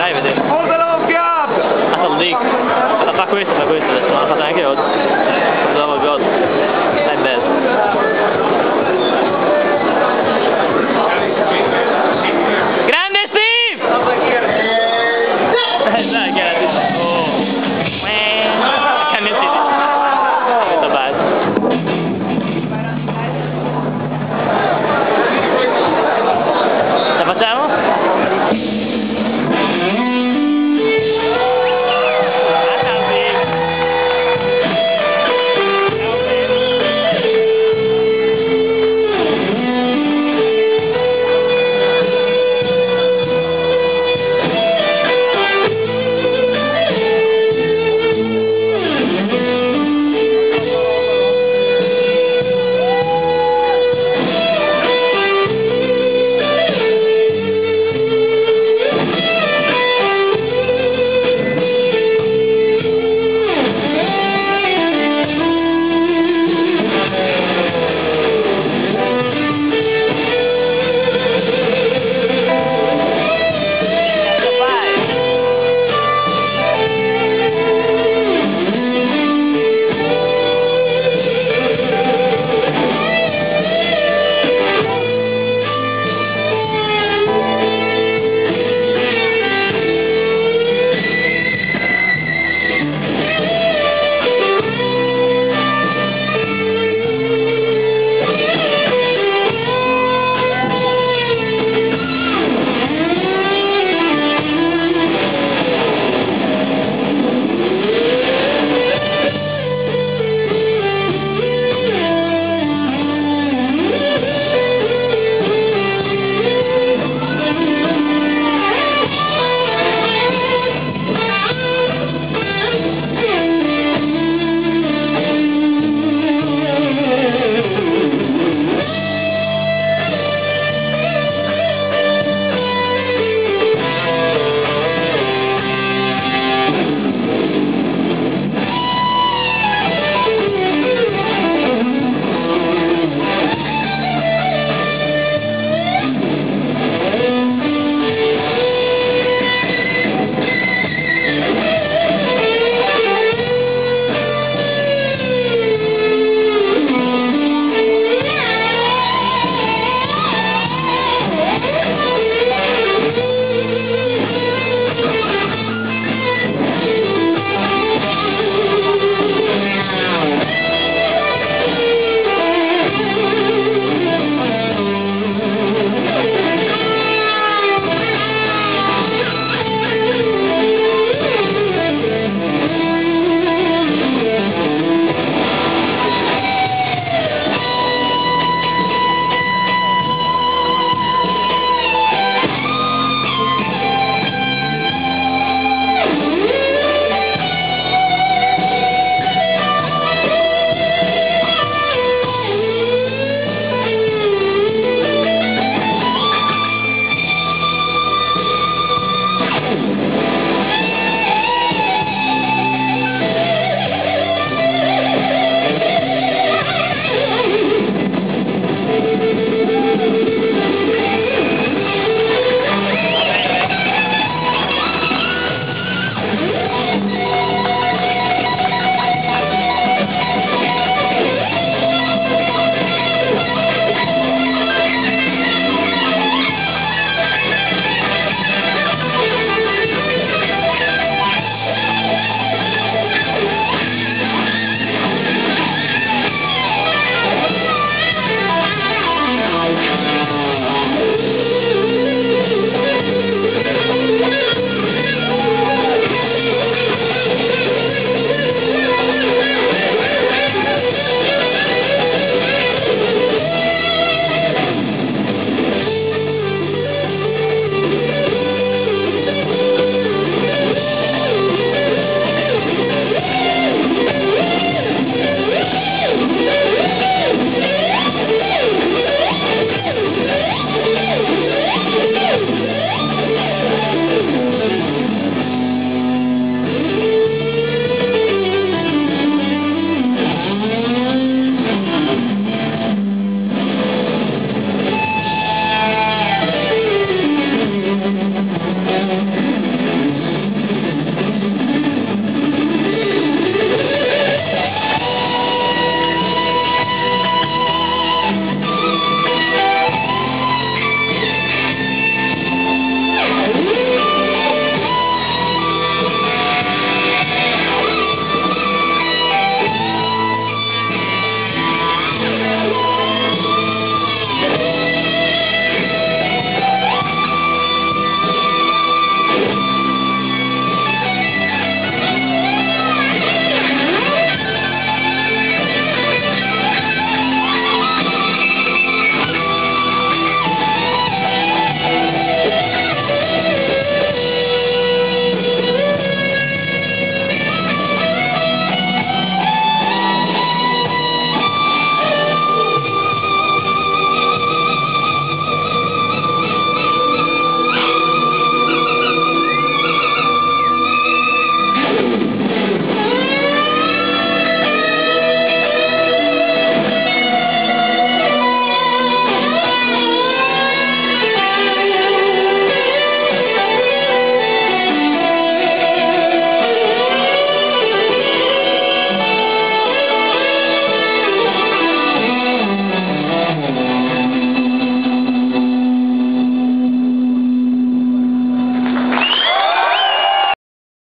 nej, vet du. det den av, grabb! Alltså, lik. Alltså, tack och visst, tack och. Man fattar en.